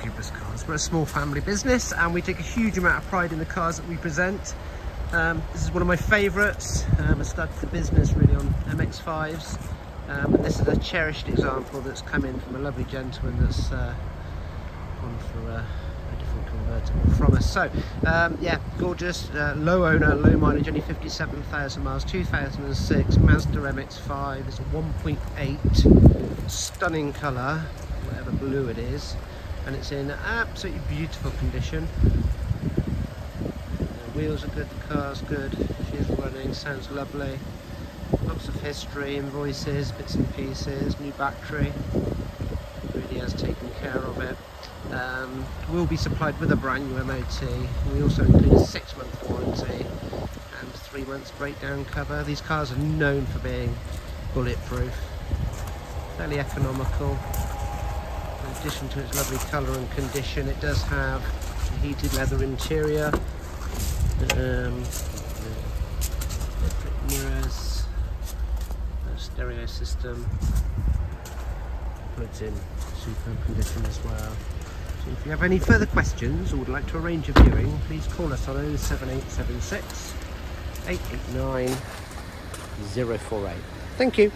Cars. We're a small family business and we take a huge amount of pride in the cars that we present. Um, this is one of my favourites. Um, I started the business really on MX-5s. Um, this is a cherished example that's come in from a lovely gentleman that's uh, gone for a, a, different convertible from us. So, um, yeah, gorgeous, uh, low owner, low mileage, only 57,000 miles, 2006, Mazda MX-5. It's a 1.8, stunning colour, whatever blue it is and it's in absolutely beautiful condition. The wheels are good, the car's good, she's running, sounds lovely. Lots of history, invoices, bits and pieces, new battery. Really has taken care of it. Um, will be supplied with a brand new MOT. We also include a six month warranty and three months breakdown cover. These cars are known for being bulletproof, fairly economical addition to its lovely colour and condition, it does have a heated leather interior, um, mirrors, stereo system, puts in superb condition as well. So if you have any further questions or would like to arrange a viewing, please call us on 07876 889 048. Thank you.